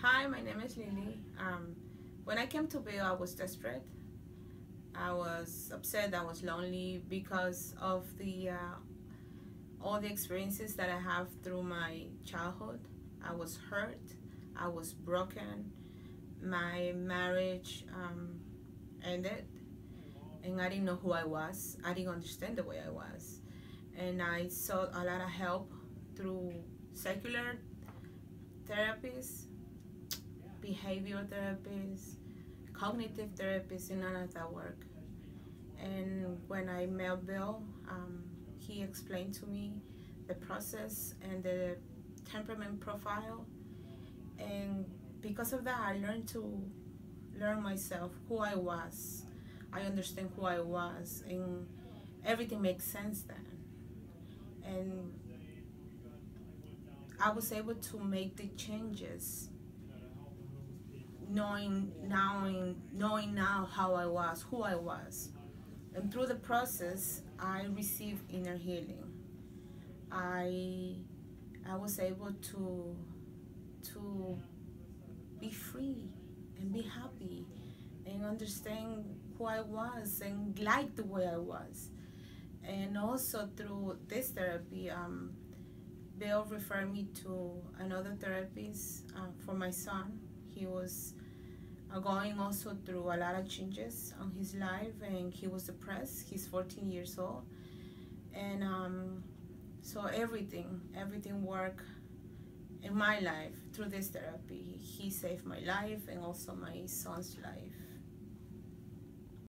Hi, my name is Lilly. Um, when I came to Bill, I was desperate. I was upset. I was lonely because of the uh, all the experiences that I have through my childhood. I was hurt. I was broken. My marriage um, ended, and I didn't know who I was. I didn't understand the way I was, and I sought a lot of help through secular therapies, behavioral therapies, cognitive therapies, and none of that work. And when I met Bill, um, he explained to me the process and the temperament profile. And because of that, I learned to learn myself, who I was. I understand who I was, and everything makes sense then. And I was able to make the changes knowing knowing knowing now how I was, who I was. And through the process I received inner healing. I I was able to to be free and be happy and understand who I was and like the way I was. And also through this therapy, um, Bill referred me to another therapist uh, for my son. He was uh, going also through a lot of changes on his life and he was depressed. He's 14 years old. And um, so everything, everything worked in my life through this therapy. He saved my life and also my son's life.